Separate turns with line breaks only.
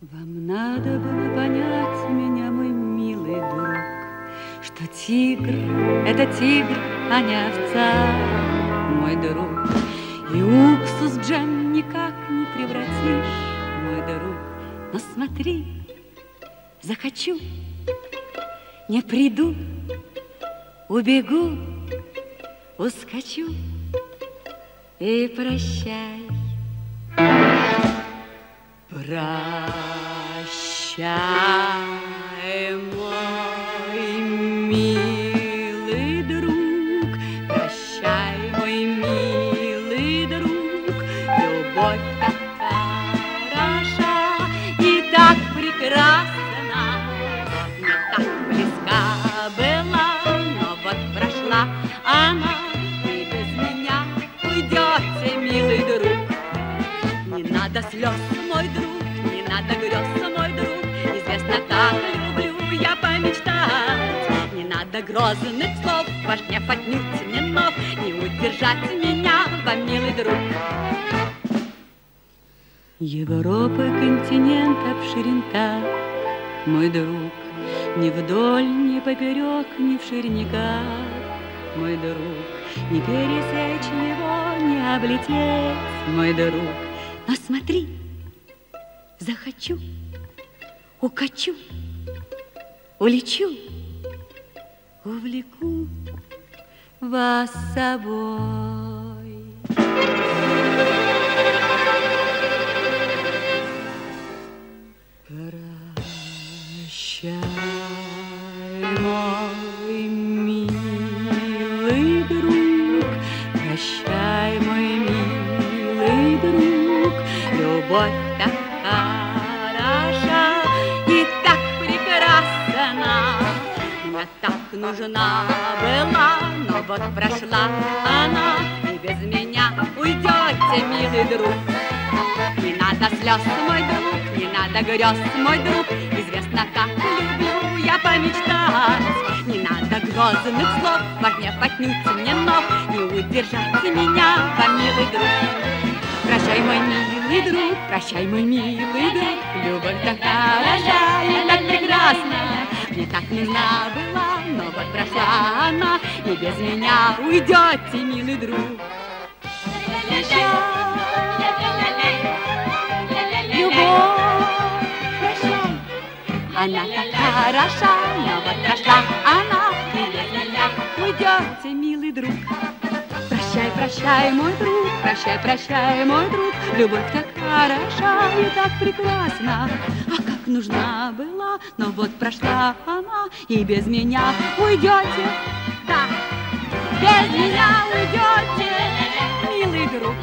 Вам надо было понять меня, мой милый друг, Что тигр — это тигр, а не овца, мой друг. И уксус джем никак не превратишь, мой друг. Но смотри, захочу, не приду, убегу, ускочу. И прощай. Прощай, мой милый друг, прощай, мой милый друг, любовь слез, мой друг, не надо грез, мой друг. Известно, как люблю я помечтать. Не надо грозных слов, ваш гнев отнюдь не нов, Не удержать меня, вам, милый друг. Европа, континент обширен так, мой друг, Ни вдоль, ни поперек, ни в шириниках, мой друг, Не пересечь его, не облететь, мой друг. Но смотри, захочу, укачу, улечу, увлеку вас собой. Прощай, мой любовь так хороша и так прекрасна. Мне так нужна была, но вот прошла она, и без меня уйдете, милый друг. Не надо слез, мой друг, не надо грез, мой друг, Известно, как люблю я помечтать. Не надо грозных слов, ваш гнев отнюдь не нов, Не удержать меня, вам, милый друг. Прощай, мой милый друг, прощай, мой милый друг, Любовь так хороша и так прекрасна. Мне так нужна была, но вот прошла она, И без меня уйдете, милый друг. Любовь, прощай. Она так хороша, но вот прошла она, и без меня уйдете, милый друг. Прощай, мой друг, прощай, прощай, мой друг, Любовь так хороша и так прекрасна, А как нужна была, но вот прошла она, И без меня уйдете, да, без меня уйдете, милый друг.